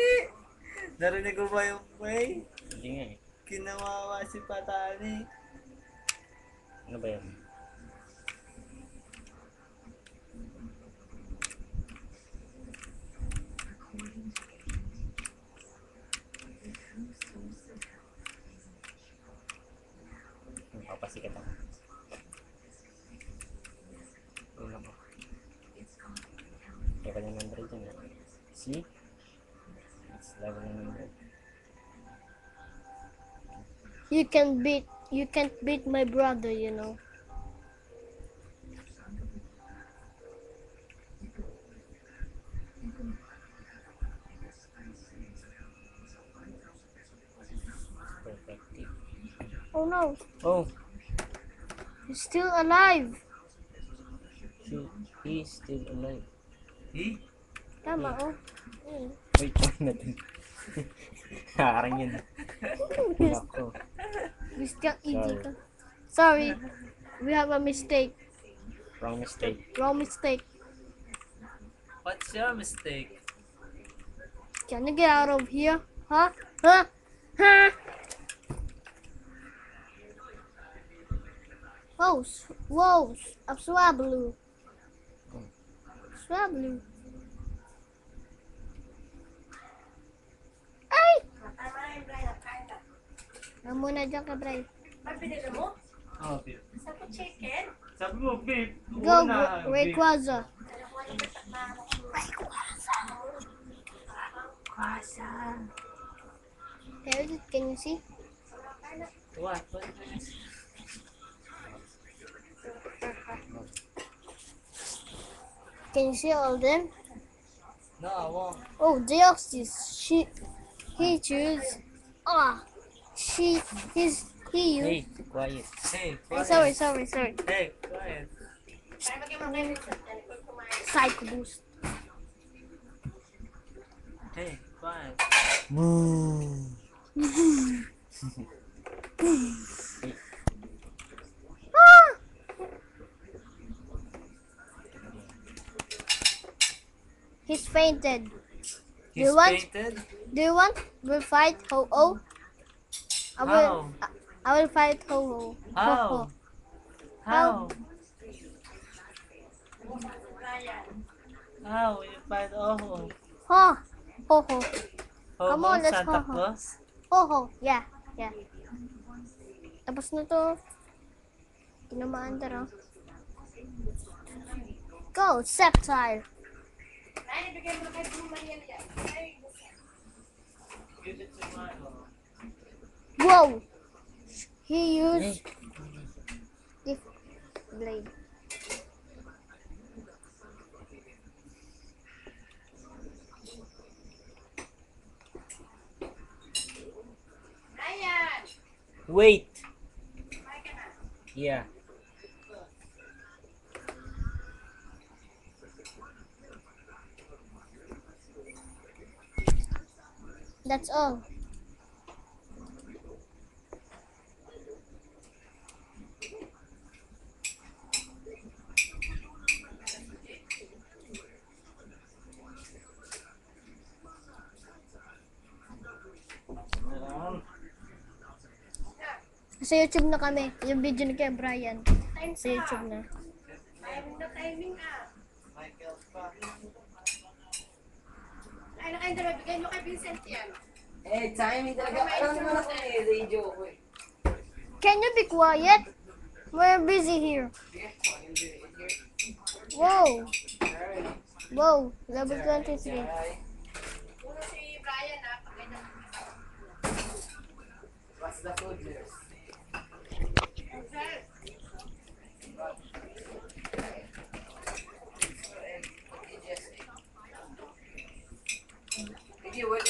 Patani! Narinig ko ba yung May? Hindi nga eh. Kinawawa si Patani. Ano ba yun? Papasikat ako. Yun ako. Kaya ka ng number dyan ha. See? You can beat you can't beat my brother, you know. Oh no, Oh! he's still alive. He, he is still alive. Eh? Tama oh. Wait, wait natin. Hakarang yun. Ako. Mr. Easy ka. Sorry, we have a mistake. Wrong mistake. Wrong mistake. What's your mistake? Can you get out of here? Huh? Huh? Huh? Whoa, s- whoa, s- a swablu. Swablu. Ano muna dyan ka, Bray? Mabili mo? Oh, babe. Sa chicken? Sabi mo, babe. Go, una, Ray- Rayquaza. There it is. Can you see? What? What? Can you see all of them? No, I won't. Oh, Deoxys. She, he choose. Ah, she, he's, he used. Hey, quiet. Hey, quiet. sorry, sorry, sorry. Hey, quiet. Kaya maging mga pag kumain. Psycho boost. Hey, quiet. Ah! He's fainted. He's do You want- painted? Do you want? We'll fight Ho Oh. I will. How? I, will fight Ho Ho. How? How? How? You find oh. Ho Ho Ho. Oh, Come on, let's Santa go. Claus? Ho Ho. Yeah, yeah. Tapos na to. Tinamaan tara. Go, Sceptile. Give it to my. Whoa! He used gift blade. Wait! Kumain ka na. Yeah. That's all. Sa YouTube na kami. Yung video ni kay Brian. Sa YouTube na. Timing na timing ah. Michael pa. Ay, na kayo dalawa. Bigay mo kay Vincent yan. Eh, timing talaga. Alam naman ako eh, radio ko eh. Can you be quiet? We're busy here. Whoa! Whoa! Level 23. Uno si Brian ah. Na. What's the food news? If you would